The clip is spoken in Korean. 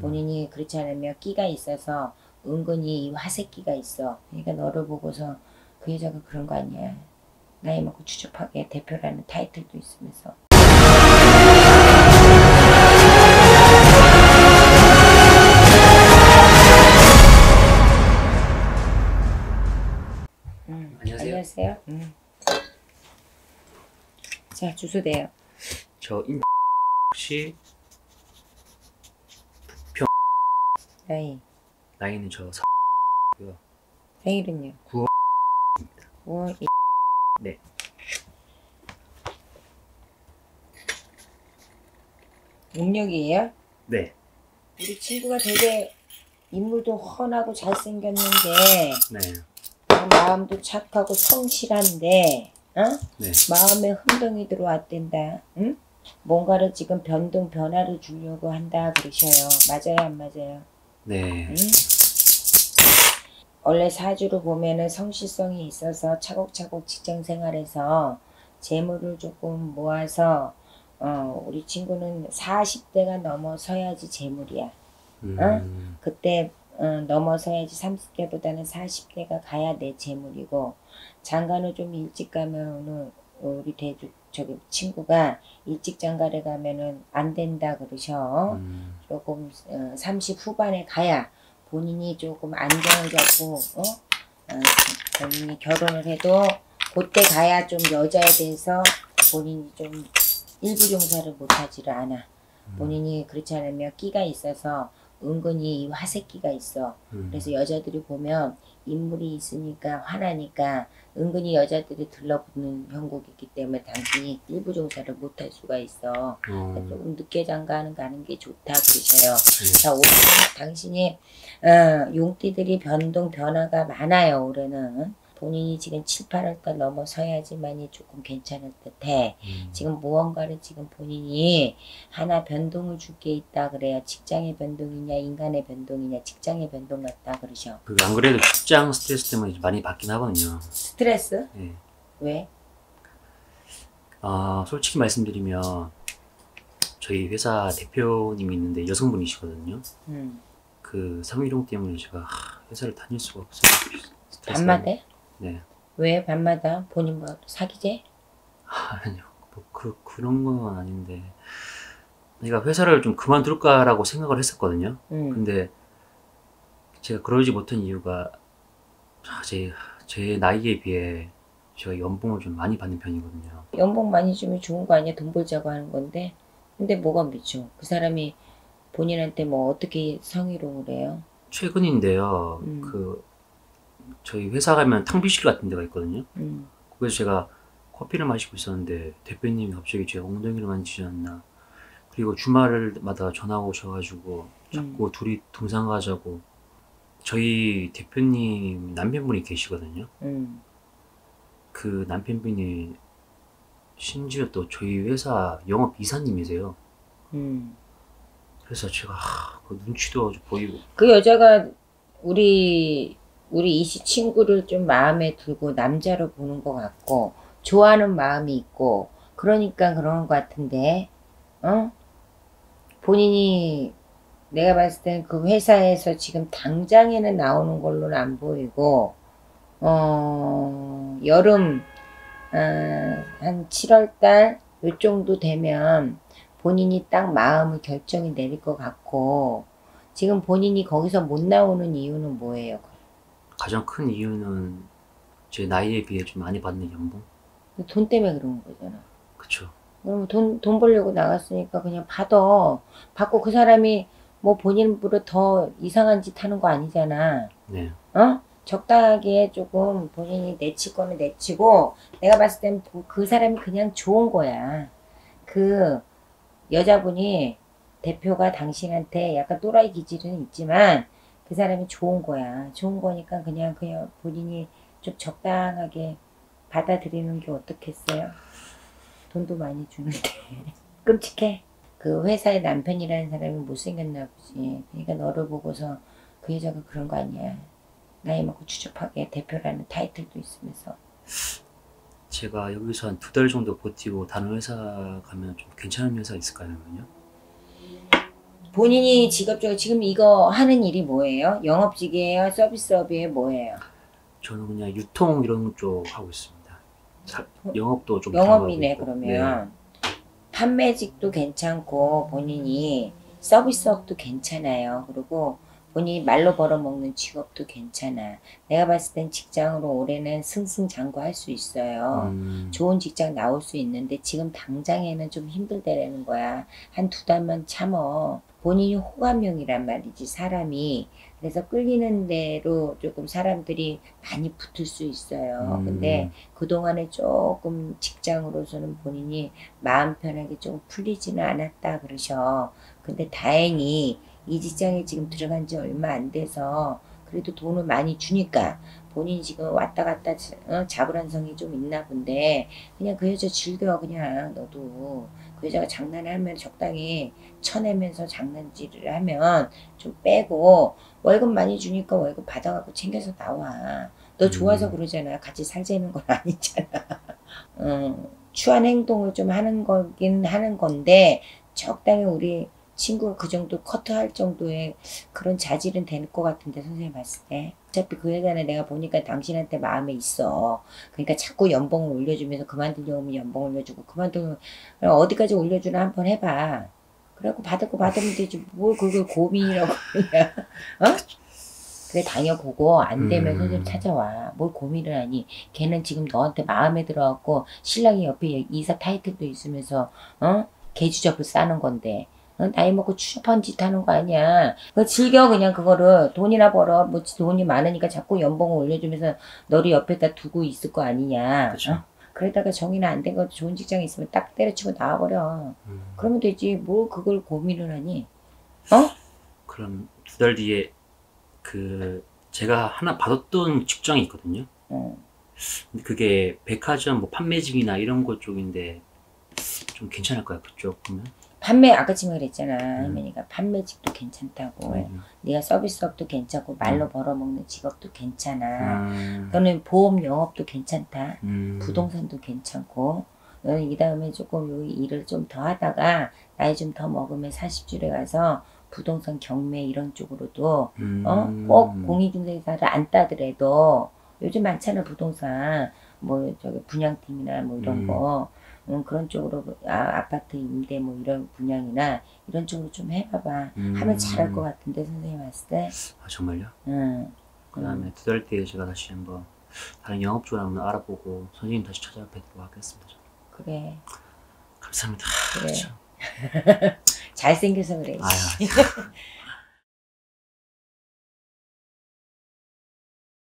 본인이 그렇지 않으면 끼가 있어서 은근히 이 화새끼가 있어. 그러니까 너를 보고서 그 여자가 그런 거 아니야. 나이 먹고 추접하게 대표라는 타이틀도 있으면서. 음, 안녕하세요. 안녕하세요. 음. 자 주소 대요. 저 인... 혹시 나이. 나이는 저 서... 생일은요? 구월 9월 네. 음력이에요? 네. 우리 친구가 되게 인물도 훤하고 잘생겼는데 네. 마음도 착하고 성실한데 어? 네. 마음에 흔덩이 들어왔댄다 응? 뭔가를 지금 변동 변화를 주려고 한다 그러셔요 맞아요 안 맞아요? 네. 응? 원래 사주로 보면은 성실성이 있어서 차곡차곡 직장 생활에서 재물을 조금 모아서 어, 우리 친구는 40대가 넘어서야지 재물이야. 음. 그때 어, 넘어서야지 30대보다는 40대가 가야 내 재물이고 장가는 좀 일찍 가면은 우리 대주 저기 친구가 일찍 장가를 가면은 안 된다 그러셔. 음. 조금 어, 30 후반에 가야 본인이 조금 안정을 잡고 어? 어, 본인이 결혼을 해도 그때 가야 좀 여자에 대해서 본인이 좀 일부 종사를 못하지를 않아. 본인이 그렇지 않으면 끼가 있어서 은근히 이 화새끼가 있어. 음. 그래서 여자들이 보면 인물이 있으니까 화나니까 은근히 여자들이 들러붙는 형국이기 때문에 당신이 일부 종사를 못할 수가 있어. 어. 조금 늦게 장가하는 가는 게 좋다 그러셔요. 네. 자, 올해는 당신이 어, 용띠들이 변동 변화가 많아요. 올해는 본인이 지금 7, 8월 달 넘어서야지만이 조금 괜찮을 듯해. 음. 지금 무언가를 지금 본인이 하나 변동을 줄 게 있다 그래요. 직장의 변동이냐 인간의 변동이냐 직장의 변동 같다 그러셔. 그안 그래도 직장 스트레스 때문에 많이 받긴 하거든요. 스트레스? 네. 왜? 아 솔직히 말씀드리면 저희 회사 대표님이 있는데 여성분이시거든요. 음. 그 성희롱 때문에 제가 하, 회사를 다닐 수가 없어요. 밤마다? 네. 왜 밤마다 본인 뭐 사기제? 아, 아니요. 뭐 그, 그런 건 아닌데 내가 회사를 좀 그만둘까라고 생각을 했었거든요. 음. 근데 제가 그러지 못한 이유가 아, 제, 제 나이에 비해 제가 연봉을 좀 많이 받는 편이거든요. 연봉 많이 주면 좋은 거 아니야? 돈 벌자고 하는 건데. 근데 뭐가 미쳐? 그 사람이 본인한테 뭐 어떻게 성희롱을 해요? 최근인데요. 음. 그 저희 회사 가면 탕비실 같은 데가 있거든요. 음. 그래서 제가 커피를 마시고 있었는데 대표님이 갑자기 제 엉덩이를 만지셨나. 그리고 주말마다 전화 오셔가지고 자꾸 둘이 등산 가자고. 저희 대표님 남편분이 계시거든요. 음. 그 남편분이 심지어 또 저희 회사 영업 이사님이세요. 음. 그래서 제가 하, 그 눈치도 좀 보이고 그 여자가 우리 우리 이씨 친구를 좀 마음에 들고 남자로 보는 것 같고 좋아하는 마음이 있고 그러니까 그러는 것 같은데 어 본인이 내가 봤을 때는 그 회사에서 지금 당장에는 나오는 걸로는 안 보이고 어 여름 어, 한 7월 달 요 정도 되면 본인이 딱 마음을 결정이 내릴 것 같고 지금 본인이 거기서 못 나오는 이유는 뭐예요? 가장 큰 이유는 제 나이에 비해 좀 많이 받는 연봉? 돈 때문에 그런 거잖아. 그쵸. 그럼 돈, 돈 벌려고 나갔으니까 그냥 받아. 받고 그 사람이 뭐 본인보다 더 이상한 짓 하는 거 아니잖아. 네. 어? 적당하게 조금 본인이 내칠 거는 내치고 내가 봤을 땐 그 사람이 그냥 좋은 거야. 그 여자분이 대표가 당신한테 약간 또라이 기질은 있지만 그 사람이 좋은 거야. 좋은 거니까 그냥 그냥 본인이 좀 적당하게 받아들이는 게 어떻겠어요? 돈도 많이 주는데 끔찍해. 그 회사의 남편이라는 사람이 못생겼나 보지. 그러니까 너를 보고서 그 여자가 그런 거 아니야. 나이 먹고 추접하게 대표라는 타이틀도 있으면서. 제가 여기서 한 두 달 정도 버티고 다른 회사 가면 좀 괜찮은 회사 있을까요, 그러면요? 본인이 직업적으로 지금 이거 하는 일이 뭐예요? 영업직이에요? 서비스업이에요? 뭐예요? 저는 그냥 유통 이런 쪽 하고 있습니다. 사- 영업도 좀 영업이네. 그러면 판매직도 괜찮고 본인이 서비스업도 괜찮아요. 그리고 본인이 말로 벌어먹는 직업도 괜찮아. 내가 봤을 땐 직장으로 올해는 승승장구할 수 네. 있어요. 음, 좋은 직장 나올 수 있는데 지금 당장에는 좀 힘들다라는 거야. 한 두 달만 참어. 본인이 호감형이란 말이지 사람이. 그래서 끌리는 대로 조금 사람들이 많이 붙을 수 있어요. 음. 근데 그동안에 조금 직장으로서는 본인이 마음 편하게 좀 풀리지는 않았다 그러셔. 근데 다행히 이 직장에 지금 들어간 지 얼마 안 돼서 그래도 돈을 많이 주니까 본인이 지금 왔다 갔다 자- 어, 자불안성이 좀 있나 본데 그냥 그 여자 즐겨 그냥 너도 그 여자가 장난하면 적당히 쳐내면서 장난질을 하면 좀 빼고 월급 많이 주니까 월급 받아갖고 챙겨서 나와. 너 좋아서 음. 그러잖아. 같이 살자는 건 아니잖아. 음, 추한 행동을 좀 하는 거긴 하는 건데 적당히 우리 친구가 그 정도 커트할 정도의 그런 자질은 될 것 같은데 선생님 봤을 때. 어차피 그 여자는 내가 보니까 당신한테 마음에 있어. 그러니까 자꾸 연봉을 올려주면서 그만두려고 하면 연봉 올려주고 그만두면 어디까지 올려주나 한번 해봐. 그래갖고 받을 거 받으면 되지. 뭘 그걸 고민이라고 그냥 어? 그래 다녀보고 안 되면 음. 선생님 찾아와. 뭘 고민을 하니. 걔는 지금 너한테 마음에 들어갖고 신랑이 옆에 이사 타이틀도 있으면서 어? 개주접을 싸는 건데. 어? 나이 먹고 추접한 짓 하는 거 아니야 그 즐겨 그냥 그거를 돈이나 벌어 뭐 돈이 많으니까 자꾸 연봉을 올려주면서 너를 옆에다 두고 있을 거 아니냐. 어? 그러다가 정이나 안 된 거 좋은 직장에 있으면 딱 때려치고 나와버려 음. 그러면 되지 뭘 그걸 고민을 하니 어? 그럼 두 달 뒤에 그 제가 하나 받았던 직장이 있거든요. 어. 근데 그게 백화점 뭐 판매직이나 이런 것 쪽인데 좀 괜찮을까요? 그쪽 보면? 판매 아까 지금 그랬잖아 음. 할머니가 판매직도 괜찮다고 음. 네가 서비스업도 괜찮고 말로 벌어먹는 직업도 괜찮아 음. 너는 보험 영업도 괜찮다 음. 부동산도 괜찮고 너는 이 다음에 조금 요 일을 좀 더 하다가 나이 좀 더 먹으면 40줄에 가서 부동산 경매 이런 쪽으로도 음. 어? 꼭 공인중개사를 안 따더라도 요즘 많잖아 부동산 뭐 저기 분양팀이나 뭐 이런 음. 거 음, 그런 쪽으로 아, 아파트 임대 뭐 이런 분양이나 이런 쪽으로 좀 해봐봐 음. 하면 잘할 것 같은데 선생님 봤을 때 아, 정말요? 응. 그 다음에 두달 뒤에 제가 다시 한번 다른 영업 쪽을 한번 알아보고 선생님 다시 찾아뵙도록 하겠습니다. 저는. 그래 감사합니다. 그래 참. 잘생겨서 그래 아유,